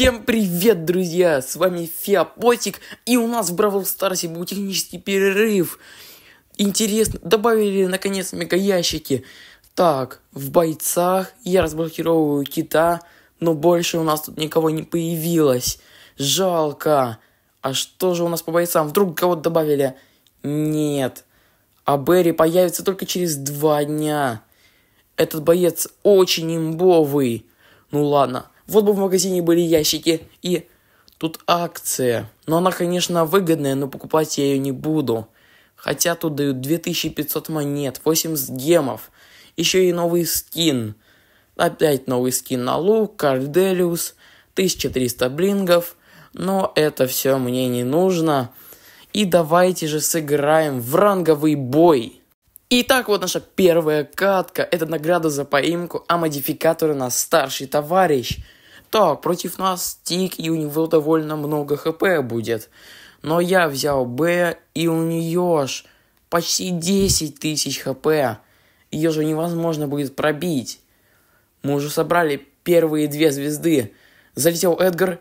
Всем привет, друзья! С вами Феопотик, и у нас в Бравл Старсе был технический перерыв. Интересно, добавили наконец мегаящики. Так, в бойцах я разблокировываю кита, но больше у нас тут никого не появилось. Жалко. А что же у нас по бойцам? Вдруг кого-то добавили? Нет. А Берри появится только через два дня. Этот боец очень имбовый. Ну ладно, вот бы в магазине были ящики и... Тут акция. Но она, конечно, выгодная, но покупать я ее не буду. Хотя тут дают 2500 монет, 80 гемов. Еще и новый скин. Опять новый скин на лук, Карделиус, 1300 блингов. Но это все мне не нужно. И давайте же сыграем в ранговый бой. Итак, вот наша первая катка. Это награда за поимку, а модификатор у нас старший товарищ. Так, против нас Тик, и у него довольно много хп будет. Но я взял Б, и у нее аж почти 10 тысяч хп. Ее же невозможно будет пробить. Мы уже собрали первые две звезды. Залетел Эдгар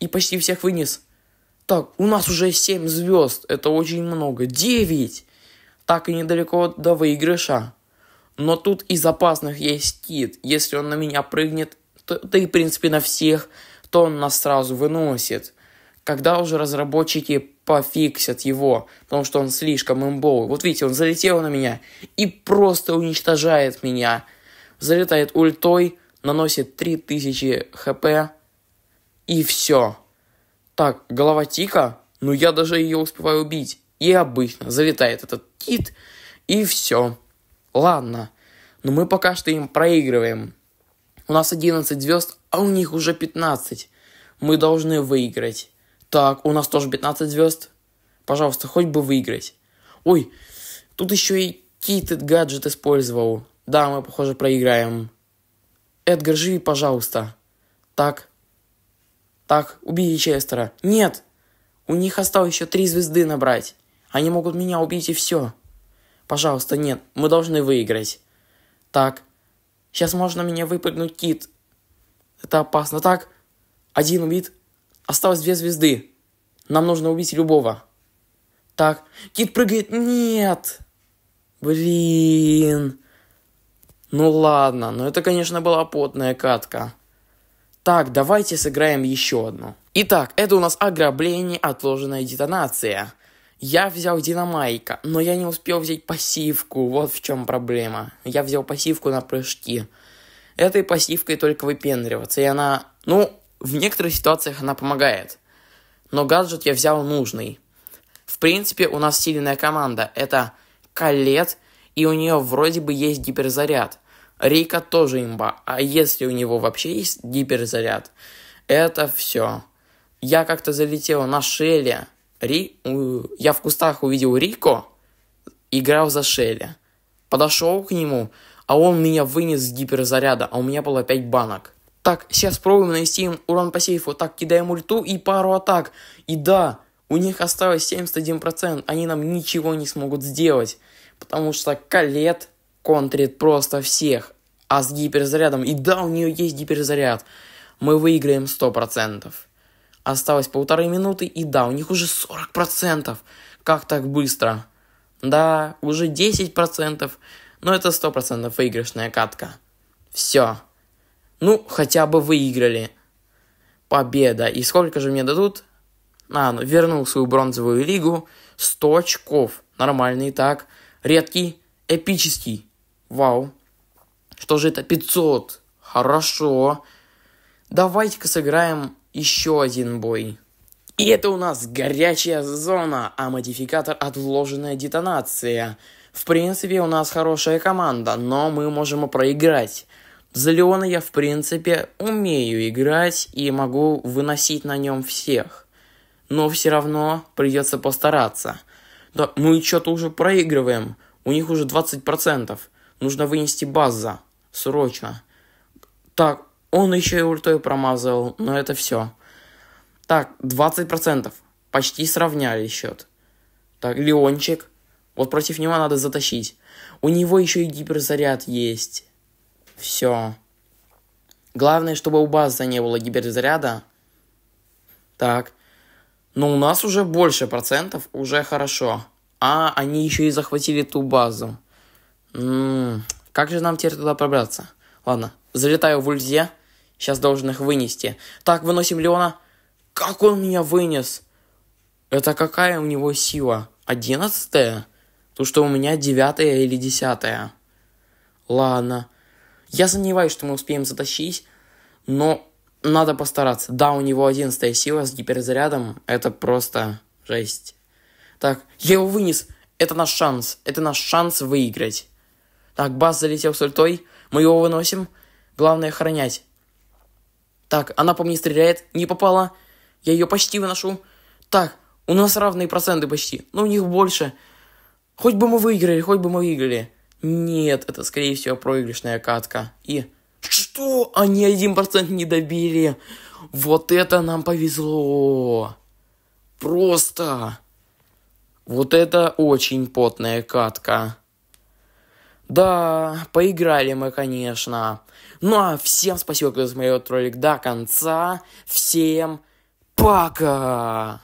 и почти всех вынес. Так, у нас уже 7 звезд. Это очень много. 9! так и недалеко до выигрыша. Но тут из опасных есть кит. Если он на меня прыгнет, то, да и в принципе на всех, то он нас сразу выносит. Когда уже разработчики пофиксят его, потому что он слишком имбовый. Вот видите, он залетел на меня и просто уничтожает меня. Залетает ультой, наносит 3000 хп и все. Так, голова Тика, ну я даже ее успеваю убить. И обычно залетает этот кит, и все. Ладно, но мы пока что им проигрываем. У нас 11 звезд, а у них уже 15. Мы должны выиграть. Так, у нас тоже 15 звезд. Пожалуйста, хоть бы выиграть. Ой, тут еще и кит гаджет использовал. Да, мы, похоже, проиграем. Эдгар, живи, пожалуйста. Так. Так, убей Честера. Нет! У них осталось еще три звезды набрать. Они могут меня убить и все. Пожалуйста, нет, мы должны выиграть. Так, сейчас можно меня выпрыгнуть, Кит. Это опасно. Так, один убит. Осталось две звезды. Нам нужно убить любого. Так, Кит прыгает. Нет. Блин. Ну ладно, но это, конечно, была потная катка. Так, давайте сыграем еще одну. Итак, это у нас ограбление, отложенная детонация. Я взял Динамайка, но я не успел взять пассивку, вот в чем проблема. Я взял пассивку на прыжки. Этой пассивкой только выпендриваться, и она, ну, в некоторых ситуациях она помогает. Но гаджет я взял нужный. В принципе, у нас сильная команда. Это Калет, и у нее вроде бы есть гиперзаряд. Рика тоже имба. А если у него вообще есть гиперзаряд, это все. Я как-то залетел на Шеле, Ри... Я в кустах увидел Рико, играл за Шелли. Подошел к нему, а он меня вынес с гиперзаряда, а у меня было 5 банок. Так, сейчас пробуем нанести им урон по сейфу. Так, кидаем ульту и пару атак. И да, у них осталось 71%. Они нам ничего не смогут сделать. Потому что Калет контрит просто всех. А с гиперзарядом, и да, у нее есть гиперзаряд, мы выиграем 100%. Осталось полторы минуты, и да, у них уже 40%. Как так быстро? Да, уже 10%, но это 100% выигрышная катка. Все. Ну, хотя бы выиграли. Победа. И сколько же мне дадут? А, ну, вернул свою бронзовую лигу. 100 очков. Нормальный так. Редкий, эпический. Вау. Что же это? 500. Хорошо. Давайте-ка сыграем еще один бой. И это у нас горячая зона, а модификатор отложенная детонация. В принципе, у нас хорошая команда, но мы можем и проиграть. За Леона я, в принципе, умею играть и могу выносить на нем всех. Но все равно придется постараться. Да, мы что-то уже проигрываем. У них уже 20%. Нужно вынести база. Срочно. Так, он еще и ультой промазал, но это все. Так, 20%. Почти сравняли счет. Так, Леончик. Вот против него надо затащить. У него еще и гиперзаряд есть. Все. Главное, чтобы у базы не было гиперзаряда. Так. Но у нас уже больше процентов, уже хорошо. А, они еще и захватили ту базу. М-м, как же нам теперь туда пробраться? Ладно, залетаю в ульзе. Сейчас должен их вынести. Так, выносим Леона. Как он меня вынес? Это какая у него сила? Одиннадцатая? То, что у меня девятая или десятая. Ладно. Я сомневаюсь, что мы успеем затащить, но надо постараться. Да, у него одиннадцатая сила с гиперзарядом. Это просто жесть. Так, я его вынес. Это наш шанс. Это наш шанс выиграть. Так, Бас залетел с ультой. Мы его выносим. Главное охранять. Так, она по мне стреляет. Не попала. Я ее почти выношу. Так, у нас равные проценты почти. Но у них больше. Хоть бы мы выиграли, хоть бы мы выиграли. Нет, это скорее всего проигрышная катка. И что? Они один процент не добили. Вот это нам повезло. Просто. Вот это очень потная катка. Да, поиграли мы, конечно. Ну а всем спасибо, кто смотрел этот ролик до конца. Всем пока!